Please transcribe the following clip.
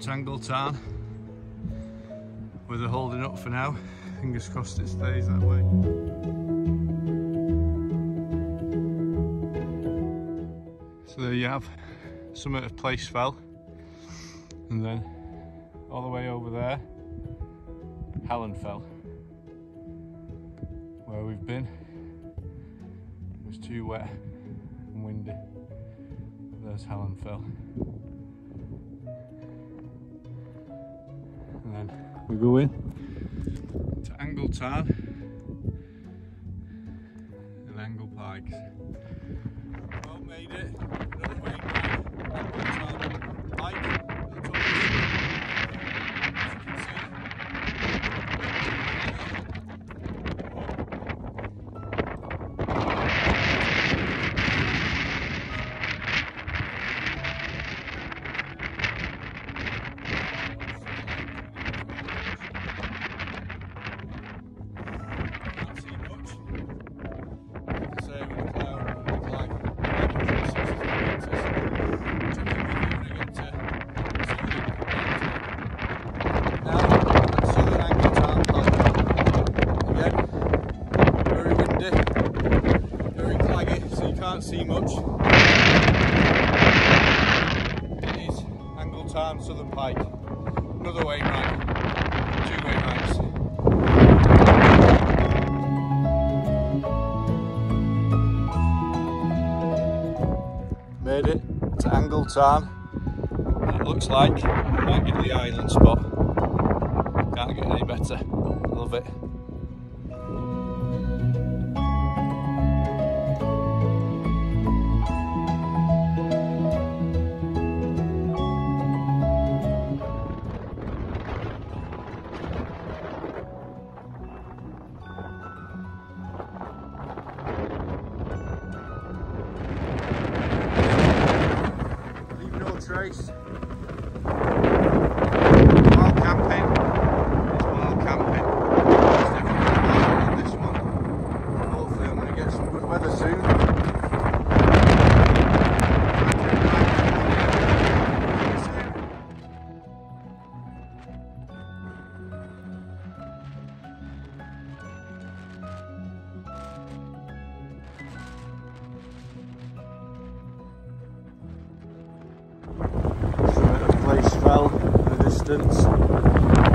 Tangle Tarn where they're holding up for now. Fingers crossed it stays that way. So there you have summit of Place Fell and then all the way over there Helvellyn where we've been. It was too wet and windy. There's Helen Helvellyn. And then. We go in. To Angle Tarn and Angle Pikes. Much. It is Angle Tarn Southern Pike. Another way right, two way rights. Made it to Angle Tarn. And it looks like I might get the island spot. Can't get any better. Love it. Leave Summit of Place Fell in the distance.